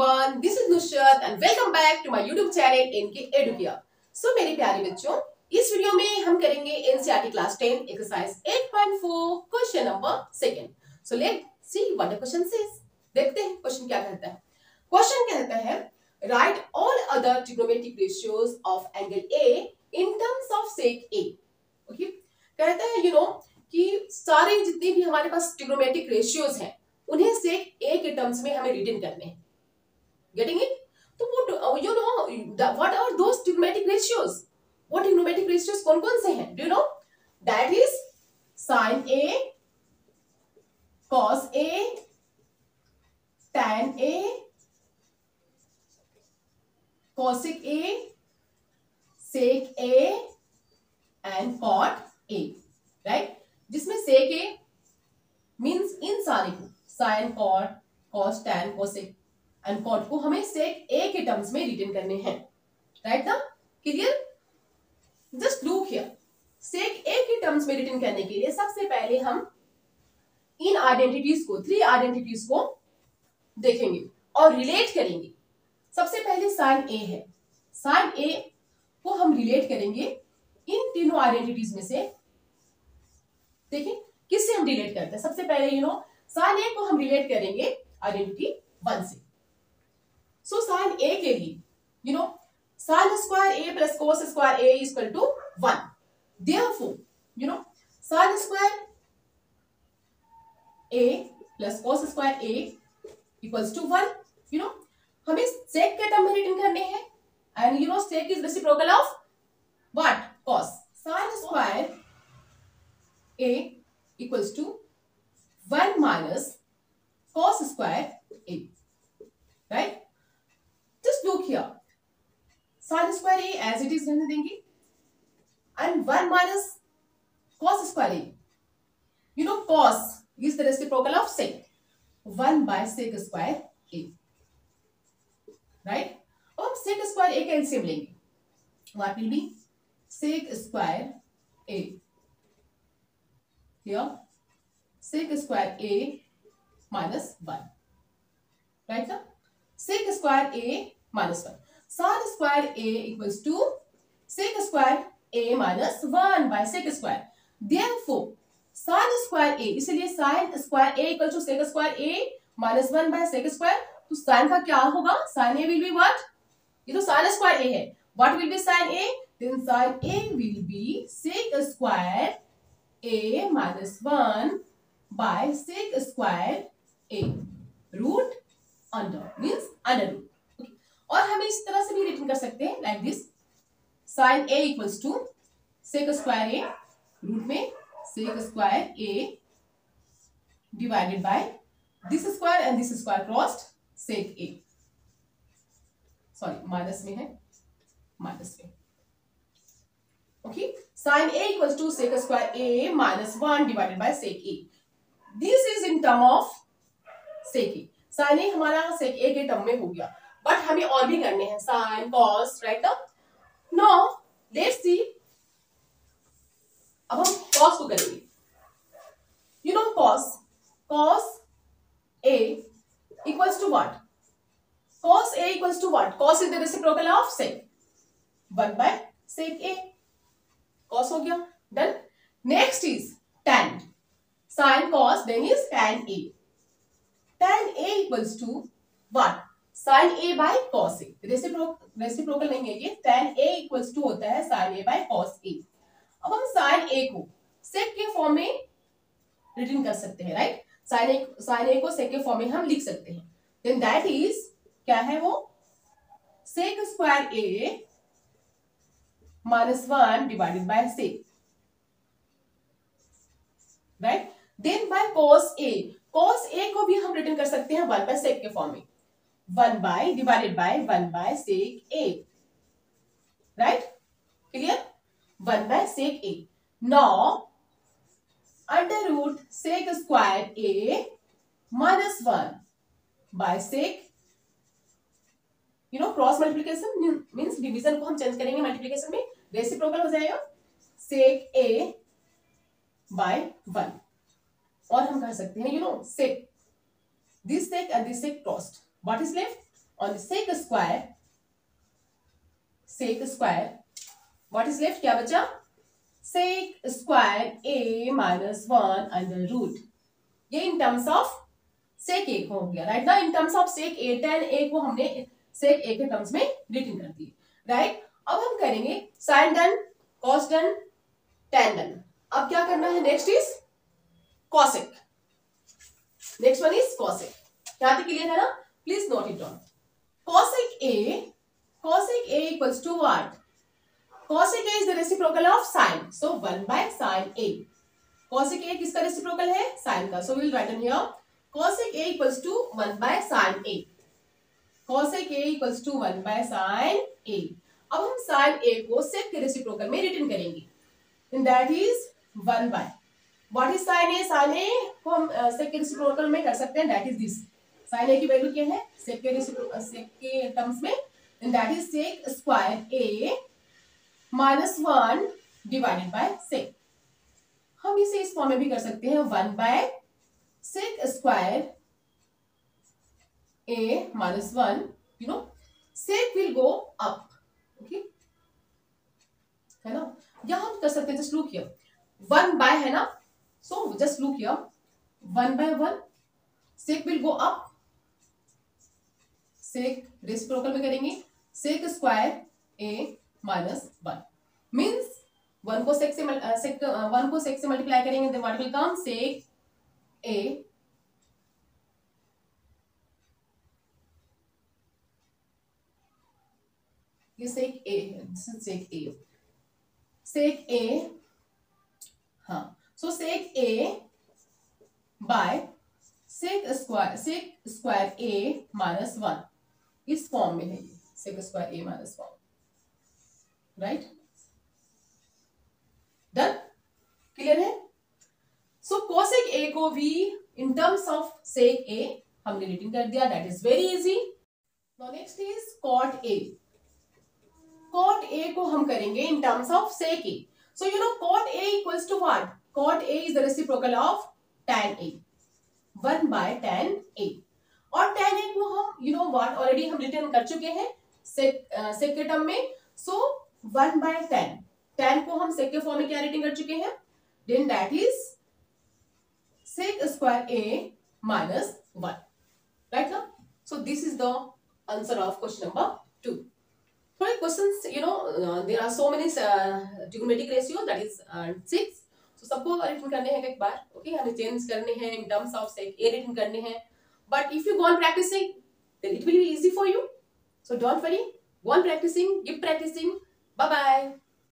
everyone, this is Nushat and welcome back to my YouTube channel इनके Edukia. So मेरे प्यारे बच्चों इस वीडियो में हम करेंगे NCERT class 10 exercise 8.4 question number second so let see what the question says देखते हैं क्वेश्चन क्या कहता है। क्वेश्चन कहता है write all other trigonometric ratios of angle A in terms of sec A okay कहता है यू you नो know, कि सारे जितने भी हमारे पास ट्रिग्नोमेट्रिक रेशियोज हैं उन्हें सेक ए के टर्म्स में हमें रिटर्न करने हैं। गेटिंग इट तो वो you know what are those trigonometric ratios वो ट्रिग्नोमेट्रिक रेशियोज कौन कौन से हैं? Do you know that is sine A cos A tan A cosec A sec A and cot A right जिसमें sec ए मींस इन सारे को sine cot cos tan cosec and cot को हमें सेक ए के terms में written करने हैं. राइट ना clear just look here sec A के टर्म्स में रिटर्न करने के लिए सबसे पहले हम इन आइडेंटिटीज को थ्री आइडेंटिटीज को देखेंगे और रिलेट करेंगे. सबसे पहले साइन ए है. साइन ए को हम रिलेट करेंगे. इन तीनों आइडेंटिटीज में से देखें, किससे हम रिलेट करते हैं? सबसे पहले यू नो साइन ए को हम रिलेट करेंगे आइडेंटिटी वन से. सो साइन ए के लिए you know sine square A plus cos square A is equal to one therefore you know sine square A plus cos square A equals to one you know हमें sec के term में written करने हैं and you know sec is reciprocal of what cos. Sin square a equals to 1 minus cos square a. Right? Just look here. Sine square A as it is रहने देंगे। And one minus cos square A you know cos is the reciprocal of sec one by sec square A right और sec square A कैसे लेंगे। What will be sec square A sec square A minus one right sir sec square A minus one sin square a equals to sec square a minus 1 by sec square therefore sin square a इसलिए sin square a equals to sec square a minus 1 by sec square तो sin का क्या होगा sin a will be what ये तो sin square a है what will be sin a then sin a will be sec square a minus 1 by sec square a root under means under root okay. और हमें इस तरह से भी written कर सकते हैं? Like this sine a equals to sec square A root में sec square A divided by this square and this square crossed sec A sorry minus में है माइनस में. Okay sine A equals to sec square A minus one divided by sec A this is in term of sec A sine A हमारा sec A के term में हो गया। But हमें और भी करने हैं. Sine cos right no there see अब हम कॉस को करेंगे. You know cos cos A equals to what cos A equals to what cos is the reciprocal of sec one by sec cos हो गया. Done next is tan sine cos then is tan A tan A equals to what sin a by cos a reciprocal नहीं है ये। tan a equals to होता है sin a by cos a अब हम sin a को sec के form में रिटर्न कर सकते हैं right sin a sin a को sec के फॉर्म में हम लिख सकते हैं। देन दैट इज़ क्या है वो? Sec square A minus one divided by sec right then by cos A cos A को भी हम रिटर्न कर सकते हैं वन बाय सेक के फॉर्म में। One by divided by one by sec A right clear one by sec A now under root sec square A minus one by sec you know cross multiplication means division को हम change करेंगे multiplication में reciprocal हो जाएगा sec A by one और हम कह सकते हैं you know sec this sec and this sec crossed what is left on the sec square sec square, what is left? क्या बचा? Sec square a minus one under root ये in terms of sec ए हो गया right ना? In terms of sec A tan A को हमने सेक A के terms में रिटर्न कर दिए राइट अब हम करेंगे sine done cos done tan done अब क्या करना है next is cosec next one is cosec यहाँ तक क्लियर है ना? Please note it down cosec a cosec a equals to what cosec a is the reciprocal of sin so 1 by sin a cosec a किसका reciprocal है sin का so we will write in here cosec a equals to 1 by sin a cosec a equals to 1 by sin a अब हम sin a को sec के reciprocal में return करेंगे and that is 1 by what is sin a sin a को हम sec के reciprocal में कर सकते हैं that is this sine A की वैल्यू क्या है? सेक सेक के टर्म्स में that is sec square A minus one divided by sec हम इसे इस फॉर्म में भी कर सकते हैं one by sec square A minus one you know sec will go up okay है ना? यह हम कर सकते हैं just look you one by है ना? So just look you one by one sec will go up sec reciprocal में करेंगे sec square A minus one means one को सेक से वन को सेक से मल्टीप्लाई करेंगे कम सेक ए ये सेक हाँ so sec A by sec square sec square A minus one इस फॉर्म में है ये sec square A minus form right done clear है? सो कोसेक ए को भी in terms of sec A हमने रिटिंग कर दिया that is very easy now next is cot A cot A को हम करेंगे in terms of sec A so you know cot A equals to what cot A is the reciprocal of tan A one by tan A और tan A को हम you know what already हम return कर चुके हैं sec के term में। So one by tan tan को हम सेक के फॉर्म में क्या रिटर्न कर चुके हैं? Then that is sec square A minus one right ना? So this is the answer of question number two थोड़े questions you know there are so many trigonometric ratio that is six सबको return करने हैं एक बार okay okay? हमें change करने हैं in terms of sec A written करने हैं। But if you go on practicing, then it will be easy for you. So don't worry. Go on practicing. Keep practicing. Bye-bye.